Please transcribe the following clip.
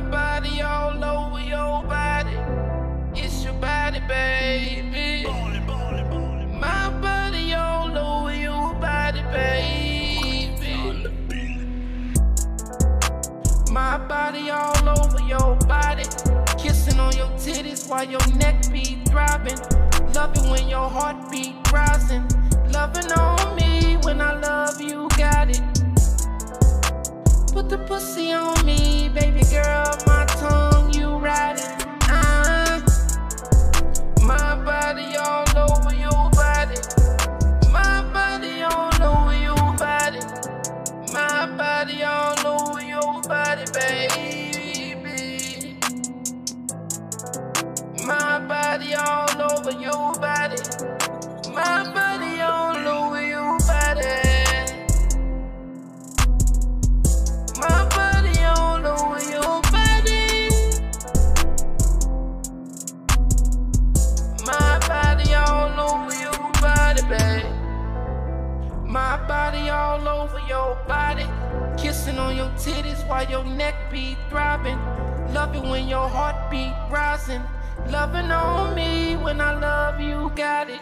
My body all over your body. It's your body, baby. My body all over your body, baby. My body all over your body. Kissing on your titties while your neck be throbbing. Love it when your heartbeat rising. Loving the pussy on me, baby girl. My tongue, you ride it. Uh, my body all over your body. My body all over your body. My body all over your body, baby. My body all over your body. My body all over your body. Kissing on your titties while your neck be throbbing. Love it when your heartbeat rising. Loving on me when I love you, got it.